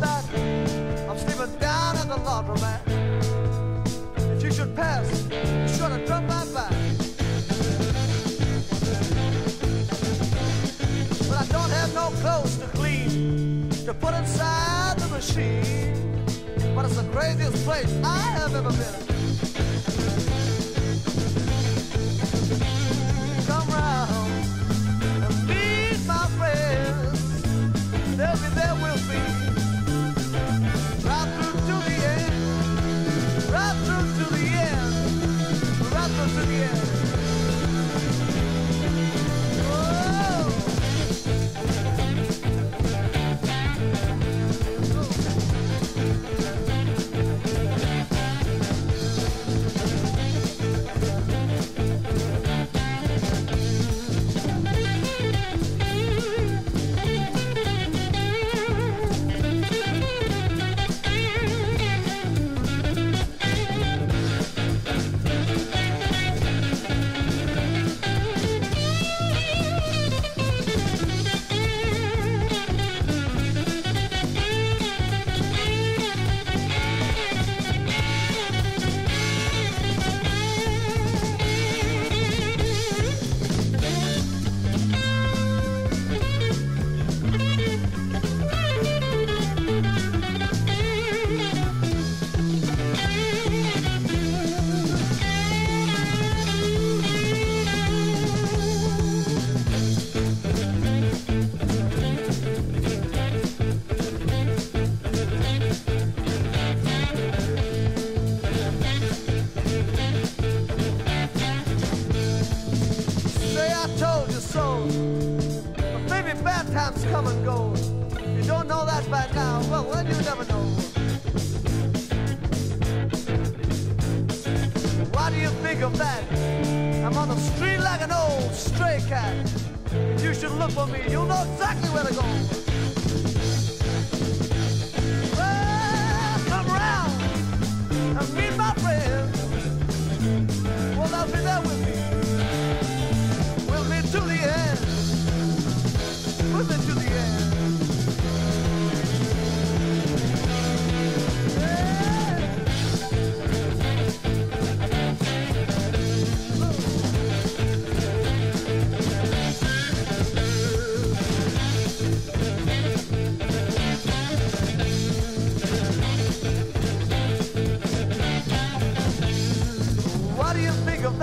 That. I'm sleeping down at the laundromat. If you should pass. you put inside the machine. But it's the craziest place I have ever been. times come and go. If you don't know that by now, well, then you never know. Why do you think of that? I'm on the street like an old stray cat. If you should look for me, you'll know exactly where to go.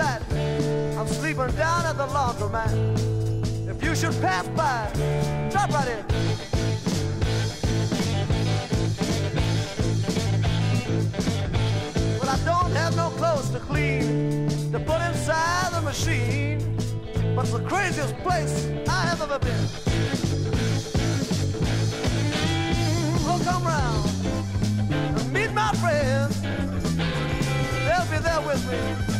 that I'm sleeping down at the laundromat. If you should pass by, drop right in. Well, I don't have no clothes to clean to put inside the machine, but it's the craziest place I have ever been. Well, come round and meet my friends. They'll be there with me.